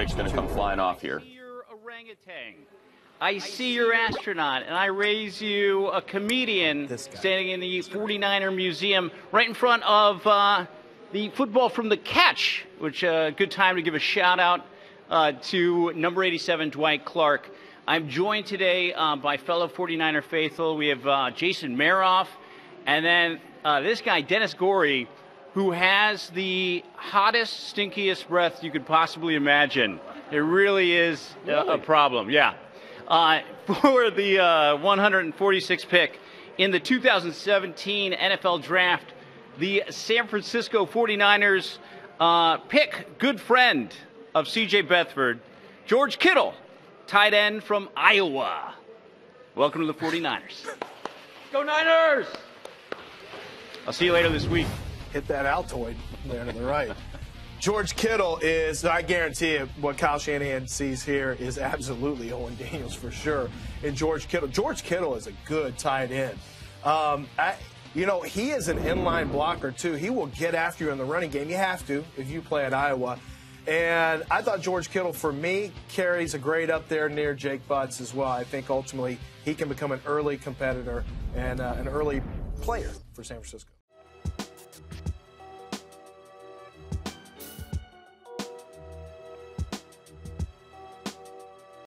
pick's going to come flying off here. Orangutan. I see your astronaut, and I raise you a comedian standing in the 49er Museum right in front of uh, the football from the catch, which a uh, good time to give a shout out uh, to number 87, Dwight Clark. I'm joined today uh, by fellow 49er faithful. We have uh, Jason Maroff, and then uh, this guy, Dennis Gorey, who has the hottest, stinkiest breath you could possibly imagine. It really is a- a problem. Yeah. Uh, for the uh, 146th pick in the 2017 NFL Draft, the San Francisco 49ers uh, pick good friend of CJ Beathard, George Kittle, tight end from Iowa. Welcome to the 49ers. Go Niners! I'll see you later this week. Hit that Altoid there to the right. George Kittle is, I guarantee you, what Kyle Shanahan sees here is absolutely Owen Daniels for sure. And George Kittle, George Kittle is a good tight end. Um, I, you know, he is an inline blocker too. He will get after you in the running game. You have to if you play at Iowa. And I thought George Kittle, for me, carries a grade up there near Jake Butts as well. I think ultimately he can become an early competitor and uh, an early player for San Francisco.